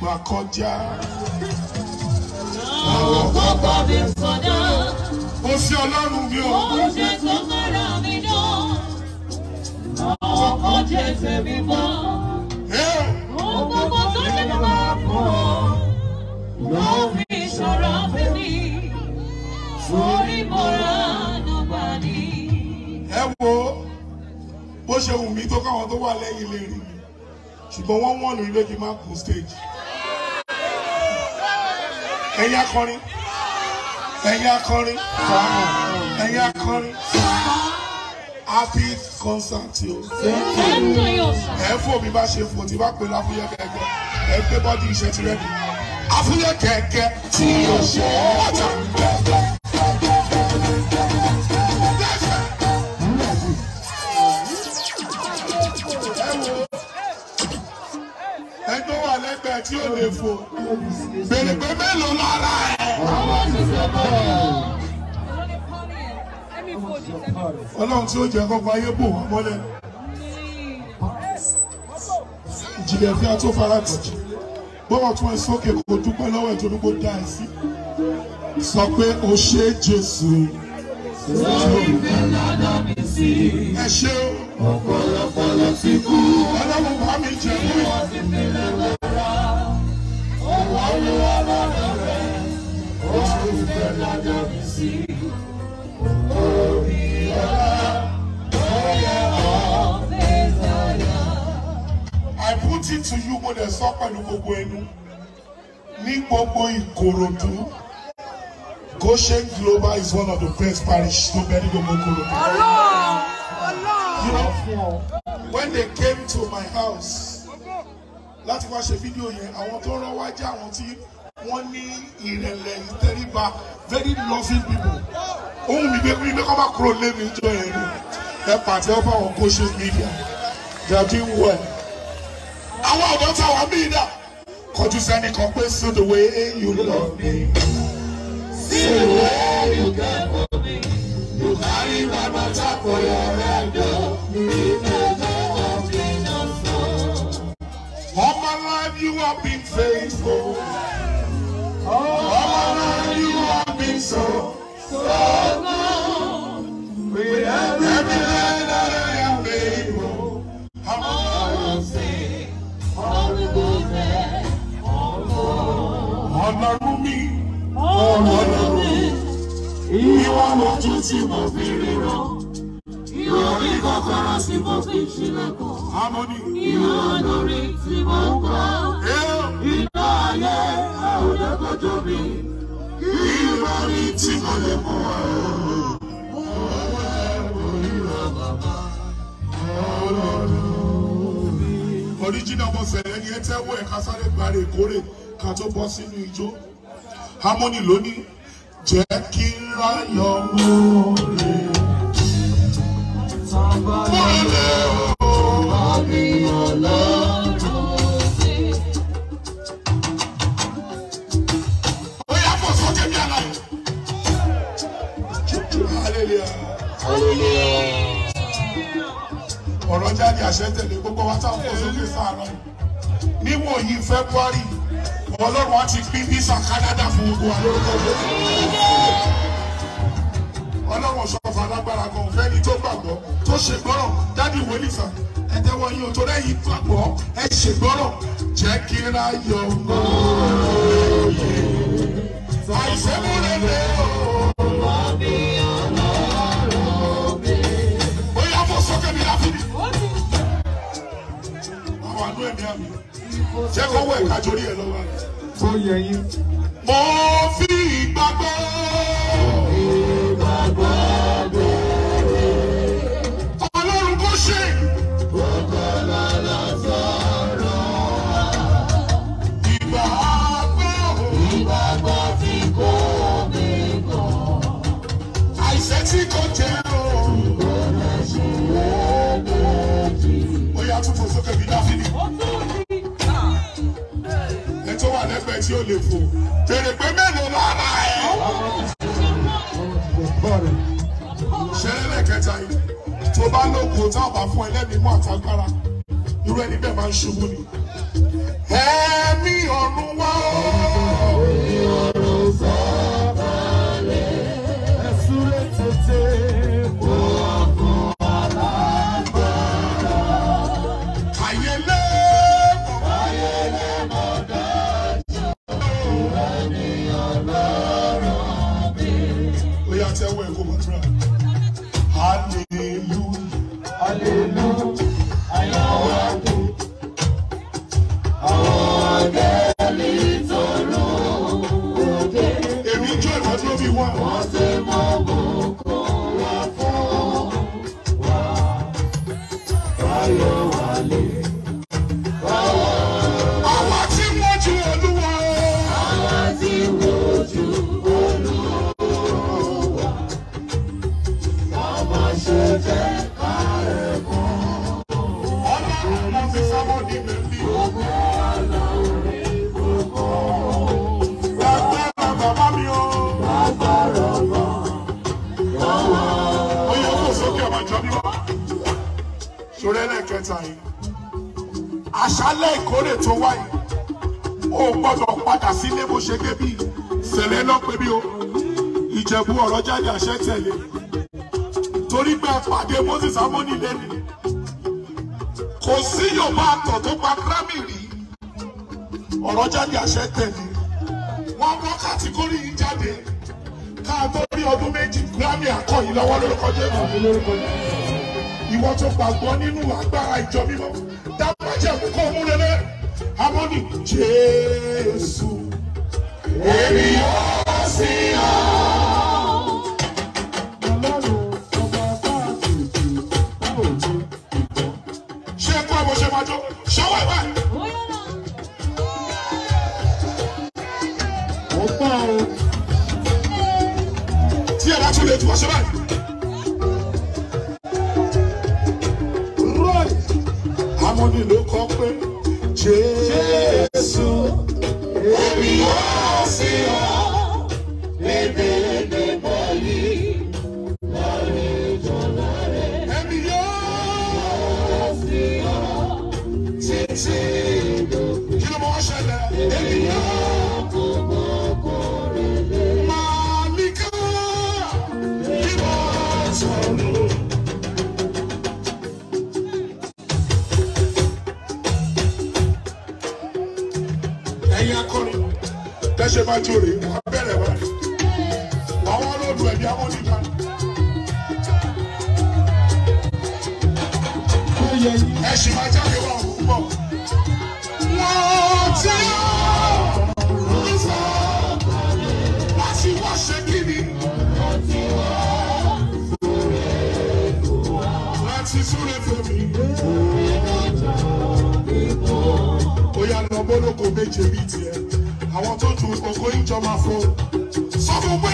gbà kọjá. Àwọn kọ́kọ́ mi sọdá, Mo sí ọlọ́run mi ò. ó ṣe tó kára mi dán. Àwọn kan jẹ tèmi mọ́. Ohun gbogbo tó ṣe tó máa fún ọ. Ló fi ṣọ̀rọ̀ fún mi. Sórí mọ́ra ni. ẹ wo bó ṣe wù mí tó káwọn tó wà lẹ́yìn lè rí mi ṣùgbọ́n wọ́n wọ́n lórí lójú máa kún stage. ẹ̀yin akọrin ẹ̀yin akọrin ẹ̀yin akọrin happy concert o. Ẹ fò mi bá ṣe fò tí bá pè láfúyẹ́ kẹ̀kẹ́ ẹ gbé bọ́dì iṣẹ́ ti rẹ́ mi. àfúyẹ́ kẹ̀kẹ́ tí o ṣe ẹ tí ó lè fò bèrè pé mélòó lára ẹ̀. ọlọ́run tí ó jẹ́ kọ́kọ́ ayé bò wọ́n mọ́lẹ̀. ìjìnlẹ̀ fi àtó fara kọ̀jì gbọ́dọ̀ tún ẹ sókè kó dúpẹ́ lọ́wọ́ ẹ̀ tó ní dá ẹ sí. sọ pé o ṣe Jésù. ẹ ṣe o. ọ̀pọ̀lọpọ̀ lọ sí kú. ọlọ́run bá mi jẹ mí. I put it to you mo dẹ̀ sọ pẹ̀lú gbogbo ẹnu ní gbogbo Ìkòròdú Goshen Global is one of the best parish tó bẹ ní gbogbo Ìkòròdú. When they came to my house láti wá ṣe fídíò yẹn àwọn tó rán wá jẹ́ àwọn tí wọ́n ní ìrẹ̀lẹ̀ ìtẹríba very loving people ohun mi gbé mi kọ́ bá kúrò lé mi jọ yẹn ni ẹ pàtẹ́ ọ́ fáwọn Goshen media are doing well àwọn ọ̀dọ́ tí àwọn míì dà kọjú sẹ́ni kan pé see the way you love me. See the way you care for me. You carry my matter for your head. oh. All my life you have been faithful. Tí mo fi ríran Ìrọ̀rí kọ́kọ́rọ́ tí mo fi ṣílẹ̀kùn. harmony. Ìwọ̀n lórí tí mo ń kọ́. Iná ayé àwòrán kojú mi. ìrọ̀rí tí mo lè mú ọ. original ọmọ sẹ̀rẹ̀ ni ẹ tẹ́wọ́ ẹ̀ ká sáré gbàrè ìkórè ká tó bọ́ sínú ijó harmony lónìí jẹ́ kí n ráyọ̀ mú rè. Mọ́lẹ̀ o. Ó yá fò sókè bí àlàyé. Hallelujah. ọ̀rọ̀ jáde àṣẹ tẹ̀lé gbogbo wa táwọn fò sókè sáànà níwọ̀n yìí February ọlọ́run á ti pín visa Canada fún gbogbo wa lórúkọ Jésù. ọlọ́run ṣọ̀fà lágbára kan fẹ́ni tó gbàgbọ́ tó ṣe gbọ́rọ̀ dádì wòlísà ẹ tẹ́wọ́ yín o tó lẹ́yìn gbàgbọ́ ẹ ṣe gbọ́rọ̀ jẹ́ kí n ra yọ mọ́ àìsàn múlẹ̀ lé o. ó yá fò sókè mi láfíìdì. àwọn àánú ẹ̀mí àmì jẹ́ kó wẹ̀ ká jórí ẹ̀ lọ́wọ́ yẹ yín. mo fi ìgbàgbọ́. Tí ó lè fò. bèrè pé mélòó lára ẹ̀. ṣẹlẹ̀ kẹta yìí tó bá lóko tá a bá fún ẹlẹ́mìí mú àtagbára irú ẹni bẹ́ẹ̀ máa ń ṣubú ni Ẹ̀mí ọ̀run wá o. ẹlẹ́kẹta yìí. Àṣálẹ̀ ìkórè tó wáyé. O gbọ́dọ̀ padà sílé bó ṣe gbé bí. Sẹ̀lẹ̀ náà pé bí o. Ìjẹ̀bú ọ̀rọ̀ jáde àṣẹ tẹ̀lé. Torí pé pàdé Moses Amoni lẹ́nu kò sí yorùbá àtọ̀ tó gba grammy rí ọ̀rọ̀ jáde àṣẹ tẹ̀lé wọ́n wọ́n kàtígórì yìí jáde ká tó rí ọdún méjì grammy akọ yìí lọ́wọ́ lórúkọ jésù ìwọ tó gbàgbọ́ nínú agbára ìjọ mímọ́. Dábàjẹ́ kó mú lélẹ̀ amóni jésù. Èmi yóò sí ọ. Jó rè wọ́n bẹ̀rẹ̀ wá. Àwọn olóòdù ẹ̀mí àwọn onígbà. Ẹ̀sìn máa jáde wá òun bọ̀. Wọ́n ti lọ bólókò méje bíi tiẹ̀. Àwọn tó ju ògo ìjọ máa fọ. Sọ fún pé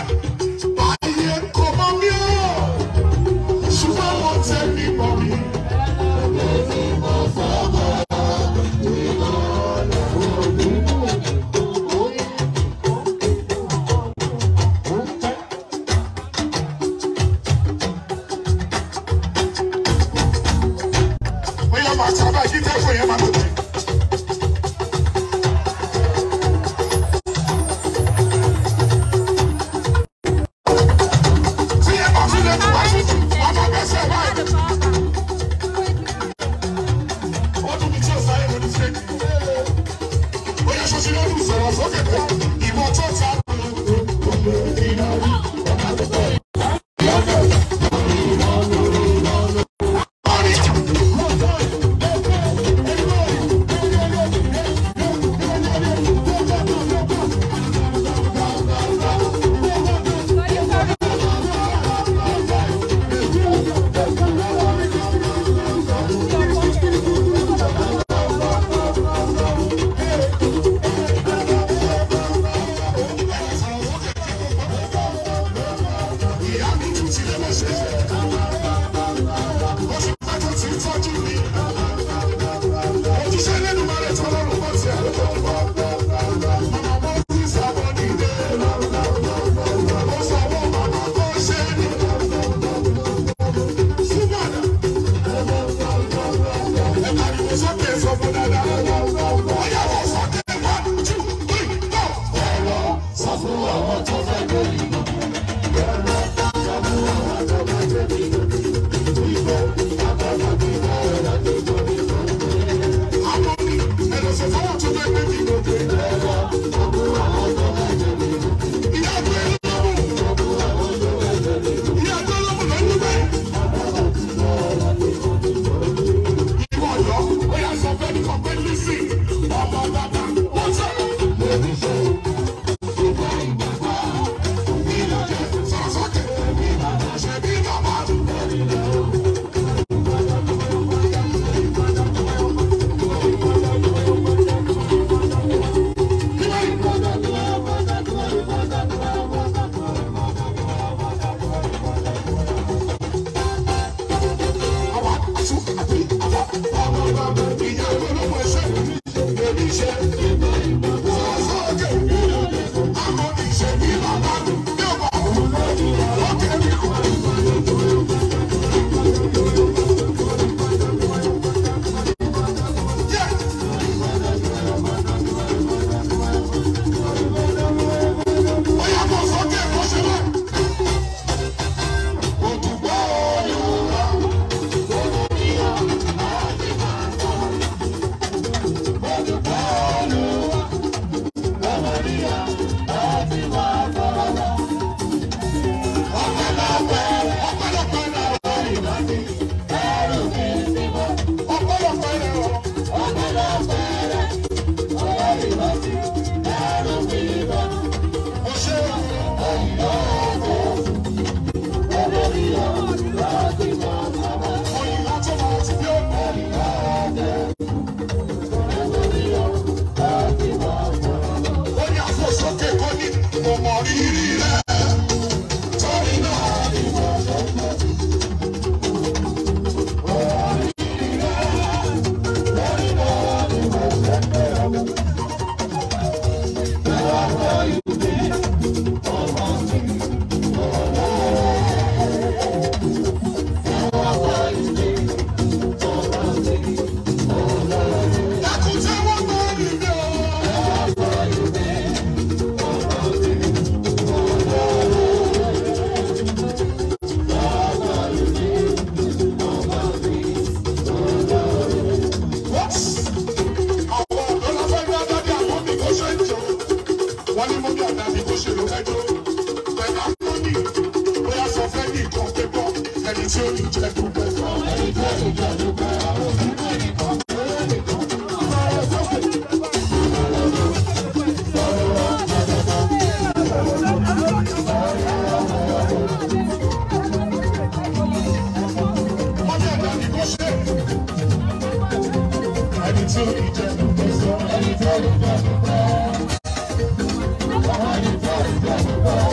tí jẹ́ dúpẹ́ sọ. ẹni tí ò ní jẹ́ dúpẹ́.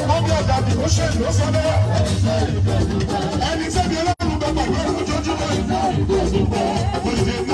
wọ́n bí ọ̀dà bí ó ṣe ló sọ bẹ́ẹ̀. ẹni tí ẹbí ọlọ́run bá pàdé ojoojúmọ́. lè láàárín ọ̀pọ̀